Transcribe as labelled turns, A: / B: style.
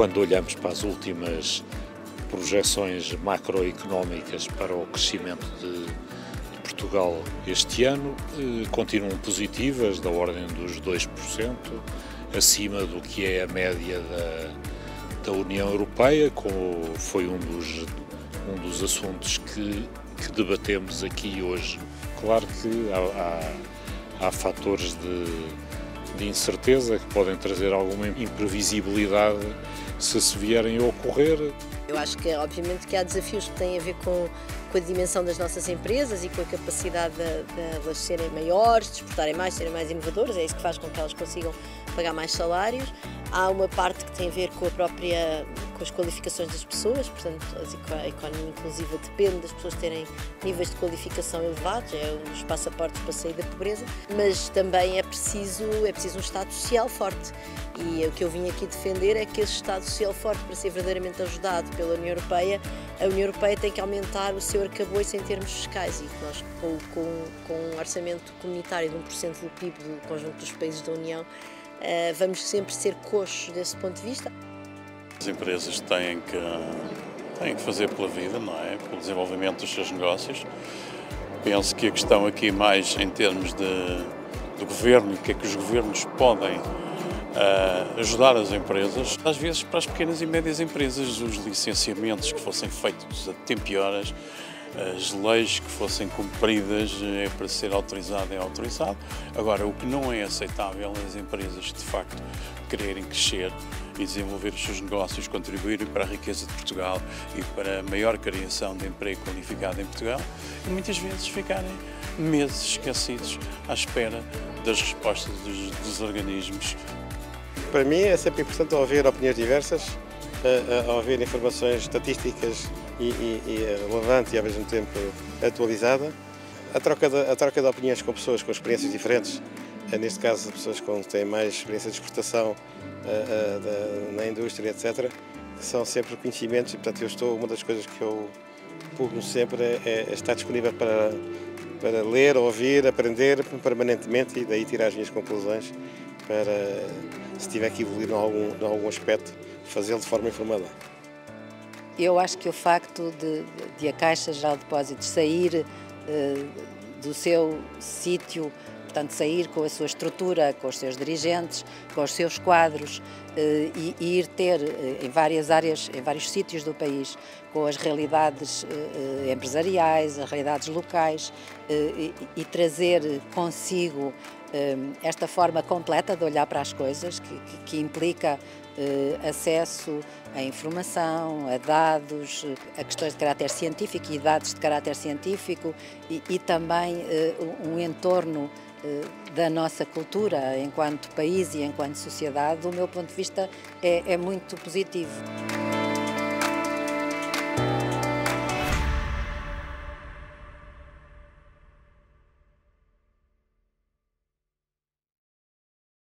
A: quando olhamos para as últimas projeções macroeconómicas para o crescimento de, Portugal este ano, eh, continuam positivas, da ordem dos 2%, acima do que é a média da, da União Europeia, como foi um dos, um dos assuntos que, que debatemos aqui hoje. Claro que há, há, há fatores de, de incerteza que podem trazer alguma imprevisibilidade se se vierem a ocorrer.
B: Eu acho que, obviamente, que há desafios que têm a ver com, com a dimensão das nossas empresas e com a capacidade de, de elas serem maiores, de exportarem mais, serem mais inovadoras, é isso que faz com que elas consigam pagar mais salários. Há uma parte que tem a ver com a própria com as qualificações das pessoas, portanto a economia inclusiva depende das pessoas terem níveis de qualificação elevados, é um dos passaportes para sair da pobreza, mas também é preciso, é preciso um Estado social forte e o que eu vim aqui defender é que esse Estado social forte, para ser verdadeiramente ajudado pela União Europeia, a União Europeia tem que aumentar o seu arcabouço em termos fiscais e nós, com, com, com um orçamento comunitário de 1% do PIB do conjunto dos países da União, eh, vamos sempre ser coxos desse ponto de vista.
C: As empresas têm que, têm que fazer pela vida, não é? Pelo desenvolvimento dos seus negócios. Penso que a questão aqui mais em termos de, do governo o que é que os governos podem uh, ajudar as empresas, às vezes para as pequenas e médias empresas, os licenciamentos que fossem feitos a tempo e horas, as leis que fossem cumpridas é para ser autorizado é autorizado. Agora, o que não é aceitável é as empresas de facto quererem crescer e desenvolver os seus negócios, contribuírem para a riqueza de Portugal e para a maior criação de emprego qualificado em Portugal e muitas vezes ficarem meses esquecidos à espera das respostas dos, dos organismos.
D: Para mim é sempre importante ouvir opiniões diversas, a, a ouvir informações estatísticas e, e, e relevante e ao mesmo tempo atualizada. A troca, de, a troca de opiniões com pessoas com experiências diferentes, eh, neste caso pessoas que têm mais experiência de exportação uh, na indústria, etc., são sempre conhecimentos e, portanto, eu estou, uma das coisas que eu pugno sempre é, é estar disponível para, para ler, ouvir, aprender permanentemente e daí tirar as minhas conclusões para, se tiver que evoluir em algum, em algum aspecto, fazê-lo de forma informada.
E: Eu acho que o facto de, de a Caixa Geral de Depósitos sair uh, do seu sítio, portanto, sair com a sua estrutura, com os seus dirigentes, com os seus quadros uh, e, ir ter uh, em várias áreas, em vários sítios do país, com as realidades empresariais, as realidades locais e, trazer consigo esta forma completa de olhar para as coisas, que, que, implica uh, acesso à informação, a dados, a questões de caráter científico e dados de caráter científico e, e também uh, um entorno da nossa cultura enquanto país e enquanto sociedade, do meu ponto de vista, é, é muito positivo.